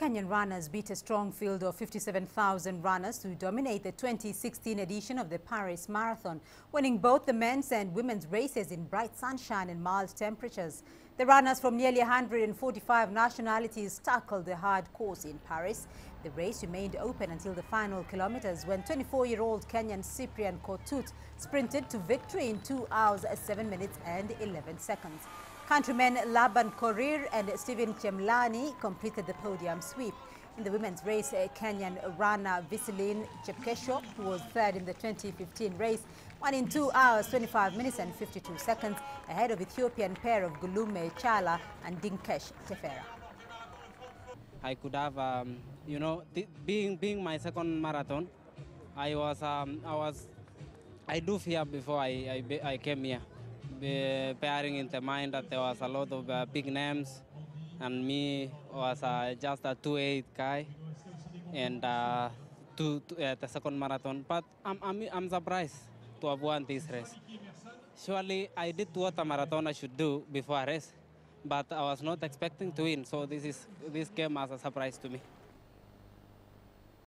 Kenyan runners beat a strong field of 57,000 runners to dominate the 2016 edition of the Paris Marathon, winning both the men's and women's races in bright sunshine and mild temperatures. The runners from nearly 145 nationalities tackled the hard course in Paris. The race remained open until the final kilometers when 24-year-old Kenyan Cyprian Kotut sprinted to victory in 2 hours 7 minutes and 11 seconds. Countrymen Laban Korir and Stephen Chemlany completed the podium sweep. In the women's race, Kenyan runner Visiline Jepkesho, who was third in the 2015 race, won in 2 hours 25 minutes and 52 seconds ahead of Ethiopian pair of Gulume Chala and Dinknesh Tefera. I could have, um, you know, being being my second marathon, I was, um, I was, I do fear before I, I, I came here bearing in the mind that there was a lot of uh, big names, and me was uh, just a 2'8 guy, and uh, to, to uh, the second marathon. But I'm, I'm, I'm surprised to have won this race. Surely I did what a marathoner should do before a race, but I was not expecting to win, so this, is, this came as a surprise to me.